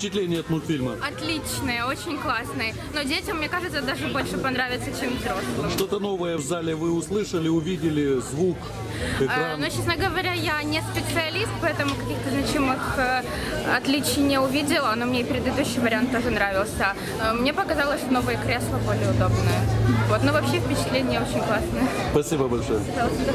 Впечатление от мультфильма. Отличные, очень классные. Но детям, мне кажется, даже больше понравится, чем взрослым. Что-то новое в зале вы услышали, увидели, звук, Э, ну, честно говоря, я не специалист, поэтому каких-то значимых э, отличий не увидела, но мне и предыдущий вариант тоже нравился. Э, Мне показалось, что новые кресла более удобные. Вот, но вообще впечатление очень классное. Спасибо большое. Пожалуйста.